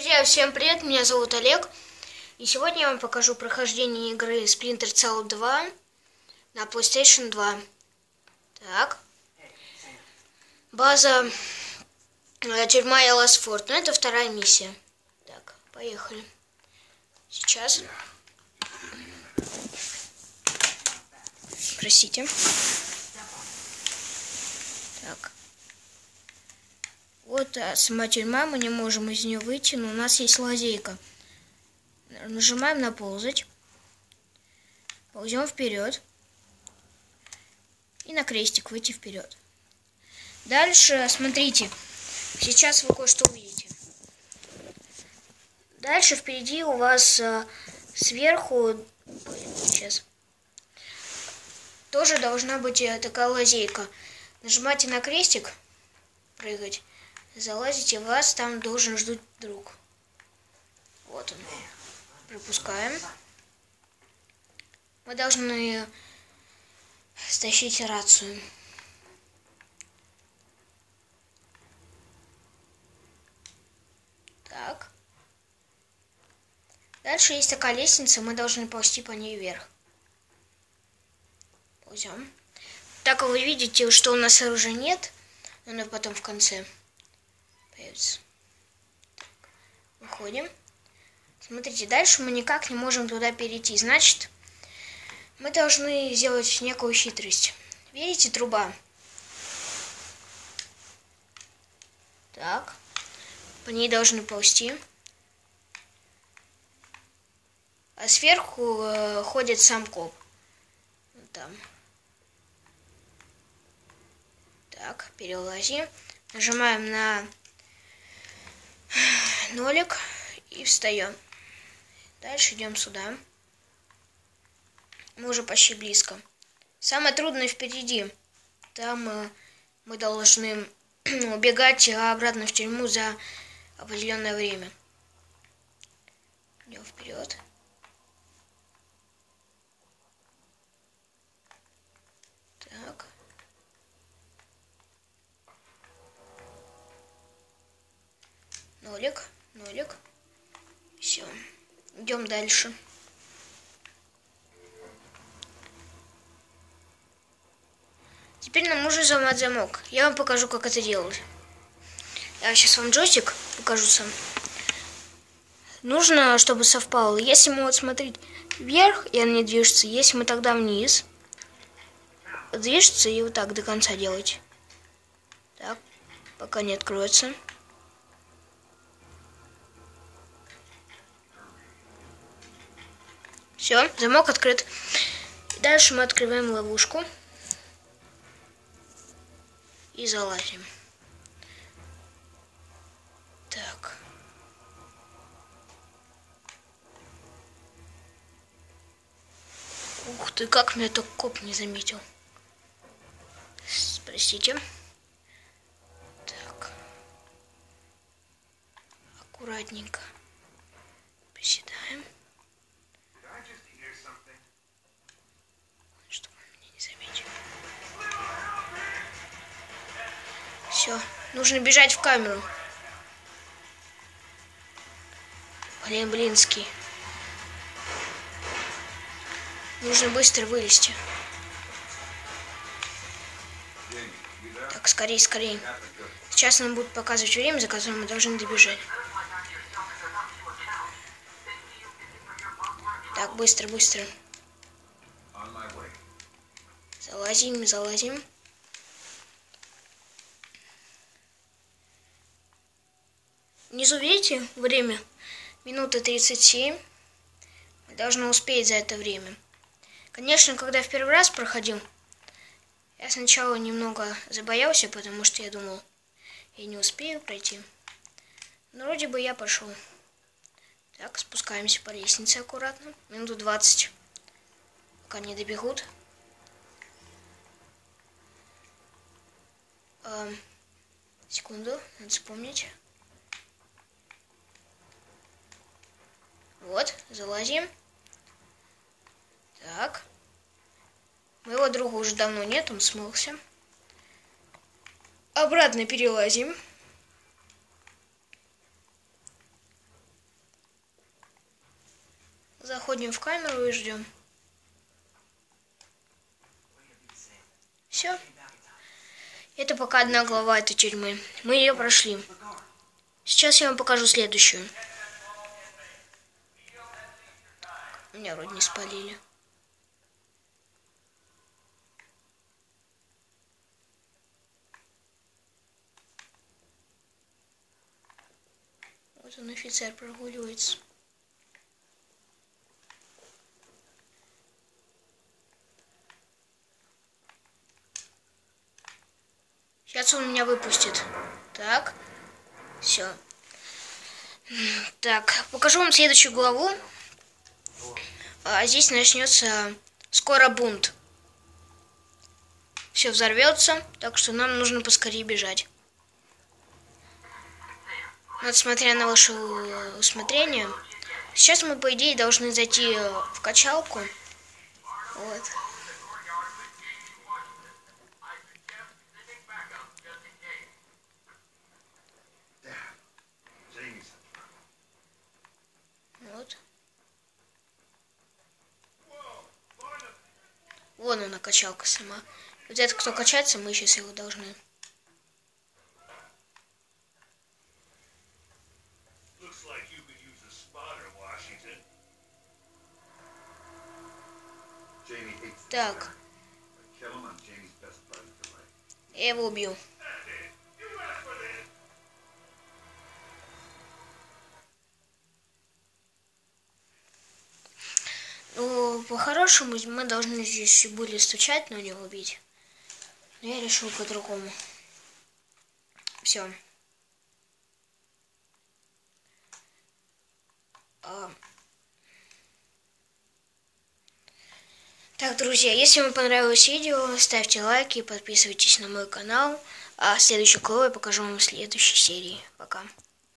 Друзья, всем привет, меня зовут Олег. И сегодня я вам покажу прохождение игры Splinter Cell 2 на PlayStation 2. Так. База э, тюрьма Элласфорд. Ну, это вторая миссия. Так, поехали. Сейчас. Простите. Так. Вот а, сама тюрьма, мы не можем из нее выйти, но у нас есть лазейка. Нажимаем на ползать. Ползем вперед. И на крестик выйти вперед. Дальше, смотрите, сейчас вы кое-что увидите. Дальше впереди у вас а, сверху, сейчас, тоже должна быть э, такая лазейка. Нажимайте на крестик, прыгать залазите, вас там должен ждать друг. Вот он. Пропускаем. Мы должны стащить рацию. Так. Дальше есть такая лестница, мы должны ползти по ней вверх. Ползем. Так вы видите, что у нас оружия нет, но потом в конце появится. Так, выходим. Смотрите, дальше мы никак не можем туда перейти. Значит, мы должны сделать некую хитрость. Видите, труба? Так. По ней должны ползти. А сверху э, ходит сам коп. Там. Так, перелазим. Нажимаем на нолик и встаем. Дальше идем сюда. Мы уже почти близко. Самое трудное впереди. Там э, мы должны убегать обратно в тюрьму за определенное время. Идем вперед. Так. Нолик, нолик. Все. Идем дальше. Теперь нам нужно взломать замок. Я вам покажу, как это делать. Я сейчас вам джойстик покажу сам. Нужно, чтобы совпало. Если мы вот смотреть вверх, и он не движется, если мы тогда вниз, движется и вот так до конца делать. Так, пока не откроется. Все, замок открыт. Дальше мы открываем ловушку. И залазим. Так. Ух ты, как меня этот коп не заметил. Простите. Так. Аккуратненько. Все, нужно бежать в камеру. Блин, блинский. Нужно быстро вылезти. Так, скорее, скорее. Сейчас нам будут показывать время, за которым мы должны добежать. Так, быстро, быстро. Залазим, залазим. Внизу видите время? Минута 37. Должна успеть за это время. Конечно, когда в первый раз проходил, я сначала немного забоялся, потому что я думал, я не успею пройти. Но вроде бы я пошел. Так, спускаемся по лестнице аккуратно. Минуту 20. Пока не добегут. Эм, секунду, надо вспомнить. Вот, залазим. Так. Моего друга уже давно нет, он смылся. Обратно перелазим. Заходим в камеру и ждем. Все. Это пока одна глава этой тюрьмы. Мы ее прошли. Сейчас я вам покажу следующую. Меня вроде не спалили. Вот он, офицер, прогуливается. Сейчас он меня выпустит. Так. Все. Так, покажу вам следующую главу. А здесь начнется скоро бунт. Все взорвется, так что нам нужно поскорее бежать. Вот смотря на ваше усмотрение. Сейчас мы, по идее, должны зайти в качалку. Вот. Вон она, качалка сама. Вот это кто качается, мы сейчас его должны. Так. Я его убью. По-хорошему, мы должны здесь были стучать, но не убить. Но я решил по-другому. Все. А... Так, друзья, если вам понравилось видео, ставьте лайки, и подписывайтесь на мой канал. А следующую главу я покажу вам в следующей серии. Пока.